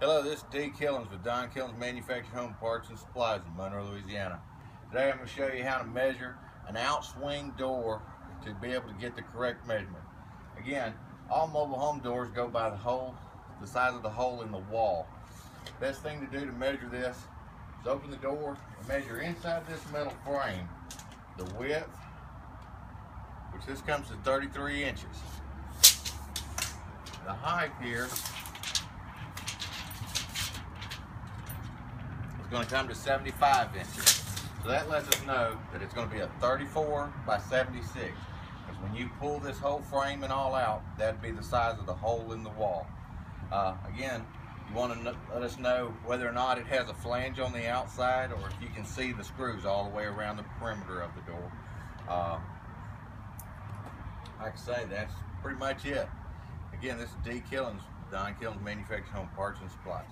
Hello, this is Dee Killins with Don Killins Manufactured Home Parts and Supplies in Monroe, Louisiana. Today I'm going to show you how to measure an outswing door to be able to get the correct measurement. Again, all mobile home doors go by the hole, the size of the hole in the wall. Best thing to do to measure this is open the door and measure inside this metal frame the width, which this comes to 33 inches. The height here going to come to 75 inches. So that lets us know that it's going to be a 34 by 76. Because when you pull this whole frame and all out, that'd be the size of the hole in the wall. Uh, again, you want to let us know whether or not it has a flange on the outside or if you can see the screws all the way around the perimeter of the door. Uh, like I say, that's pretty much it. Again, this is Dee Killins, Don Killins Manufactured Home Parts and Supplies.